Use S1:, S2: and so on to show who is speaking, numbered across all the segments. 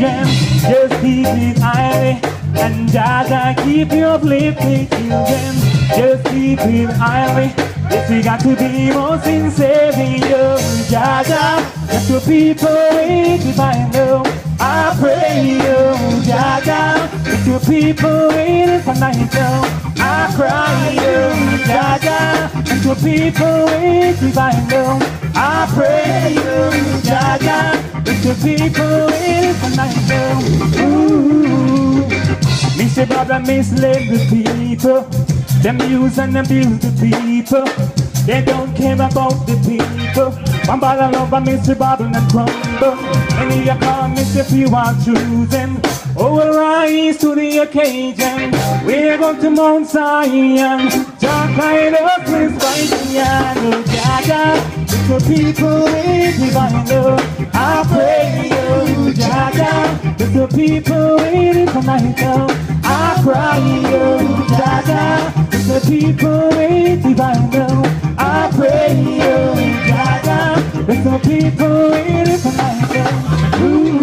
S1: children. Just keep it high. And Jaja keep you uplifted children. Just keep it high. Yes, we got to be more sincere in you, Jaja. Let the people wait if I know. I pray you, Jaja. Let the people wait for night now. I cry you, Jaja. Let the people wait if I know. I pray you, Jaja. Let the people Mr. Brother mislead the people. Them use and abuse the people. They don't care about the people. One bottle of a Mr. Bubble and crumble. And you come if you are choosing. Oh, we'll rise to the occasion. We're going to Mount Zion. Up with fighting and Jaja. The people in divine love. I pray oh, you, Jaja. The people waiting for my help. I cry you, Jaja. The people waiting divine love. I pray you, Jaja. The people waiting for my help. Ooh.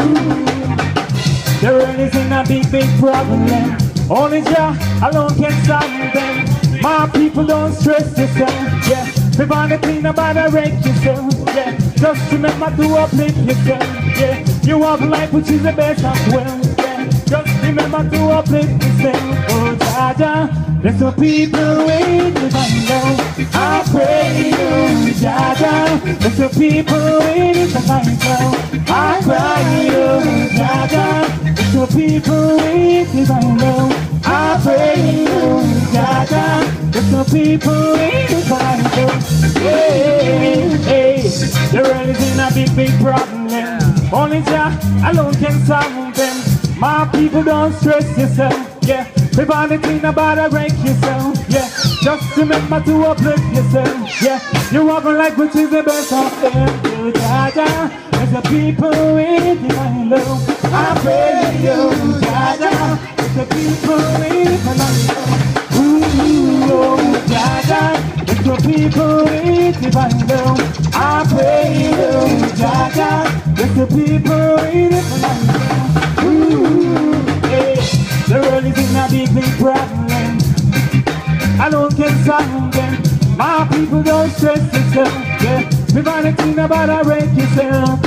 S1: The world is in a big, big problem. Only Jah alone can solve them. My people don't stress yourself, yeah. Live on the clean about the wreck yourself, yeah. Just remember to uplift yourself, yeah. You have life which is the best as well, remember to uplift oh Jaja. Let the people wait if I know. I pray you, Jaja. Let the people wait if I know. I cry you, Jaja. Let the people wait if I. I pray you, Jaja. Let the people wait if I know. Hey, hey, the world is in a big, big problem. Only Jah alone can solve them. My people don't stress yourself, yeah. On the clean about to rank yourself, yeah. Just remember to uplift yourself, yeah. You walk on like which is the best of them, you Jaja. As the people waiting divine love, I pray you, Jaja. As the people waiting for love, ooh, oh, Jaja. As the people waiting divine love, I pray you, Jaja. As the people waiting for love, a big problem. I don't get them. My people don't stress yourself, yeah. Wanna think about a wreck yourself,